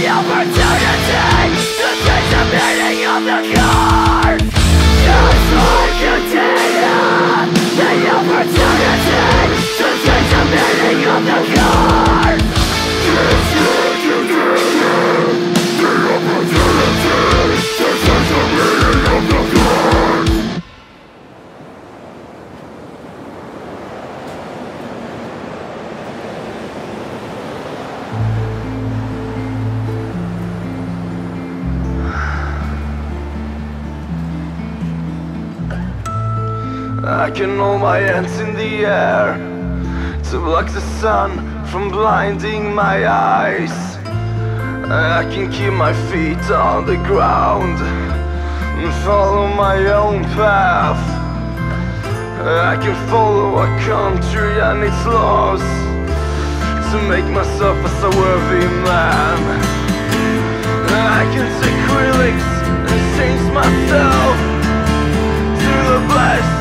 the opportunity I can hold my hands in the air To block the sun from blinding my eyes. I can keep my feet on the ground And follow my own path. I can follow a country and its laws To make myself a worthy man. I can take critics and change myself To the best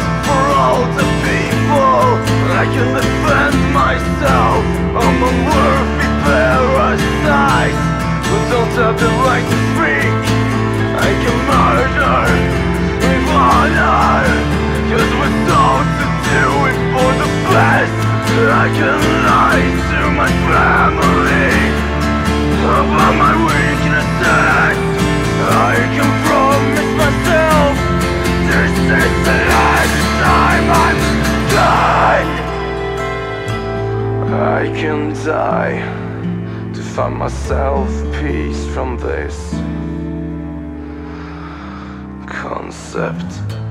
I die To find myself peace from this Concept